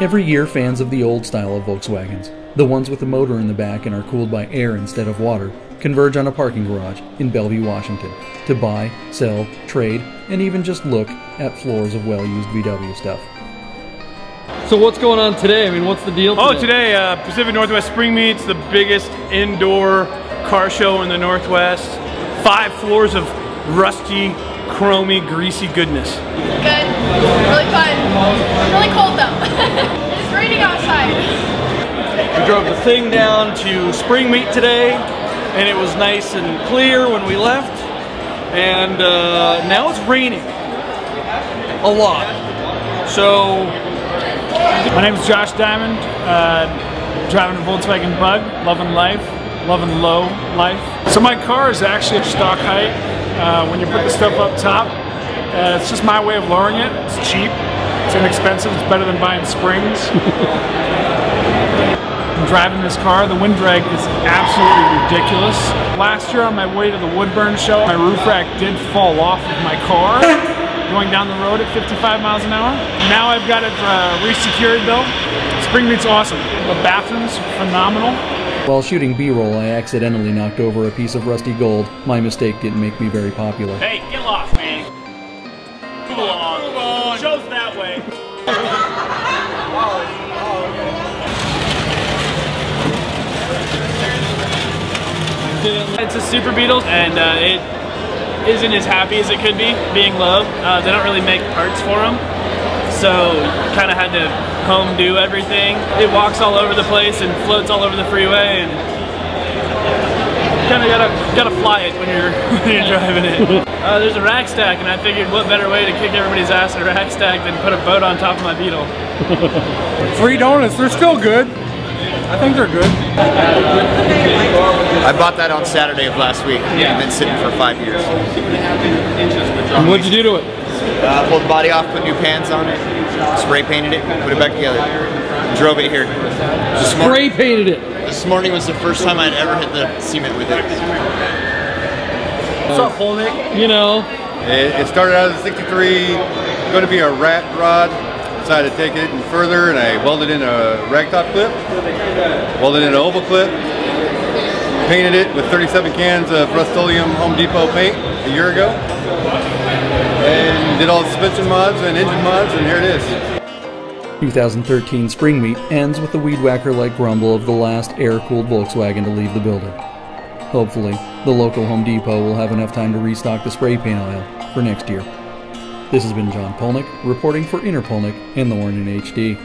Every year, fans of the old style of Volkswagens, the ones with the motor in the back and are cooled by air instead of water, converge on a parking garage in Bellevue, Washington to buy, sell, trade, and even just look at floors of well used VW stuff. So what's going on today? I mean, what's the deal today? Oh, today, uh, Pacific Northwest Spring Meets, the biggest indoor car show in the Northwest. Five floors of rusty, chromy, greasy goodness. Good. Really fun. Really cold though. it's raining outside. We drove the thing down to Spring Meet today, and it was nice and clear when we left. And uh, now it's raining a lot. So My name is Josh Diamond. Uh, driving a Volkswagen Bug, loving life, loving low life. So my car is actually at stock height. Uh, when you put the stuff up top, uh, it's just my way of lowering it. It's cheap. It's inexpensive. It's better than buying springs. I'm driving this car. The wind drag is absolutely ridiculous. Last year on my way to the Woodburn show, my roof rack did fall off of my car going down the road at 55 miles an hour. Now I've got it uh, re-secured though. Spring Meet's awesome. The bathroom's phenomenal. While shooting B roll, I accidentally knocked over a piece of rusty gold. My mistake didn't make me very popular. Hey, get lost, man. Move along. Move on. Show's that way. It's a Super Beetle, and uh, it isn't as happy as it could be being low. Uh, they don't really make parts for them, so kind of had to home do everything. It walks all over the place and floats all over the freeway, and kind of gotta gotta fly it when you're when you're driving it. Uh, there's a rack stack, and I figured what better way to kick everybody's ass at a rack stack than put a boat on top of my Beetle. Free donuts, they're still good. I think they're good. I bought that on Saturday of last week. Yeah. Been sitting for five years. And what'd you do to it? Uh, pulled the body off, put new pans on it, spray painted it, put it back together. Drove it here. This, mor- Spray painted it. this morning was the first time I'd ever hit the cement with it. What's up, Polnick? You know, It, it started out as a 63, going to be a rat rod. Decided to take it even further, and I welded in a ragtop clip, welded in an oval clip, painted it with 37 cans of Rust-Oleum Home Depot paint a year ago, and did all the suspension mods and engine mods, and here it is. 2013 Spring Meet ends with the weed whacker like grumble of the last air cooled Volkswagen to leave the building. Hopefully, the local Home Depot will have enough time to restock the spray paint aisle for next year. This has been John Polnick reporting for Inner Polnick and Lauren in HD.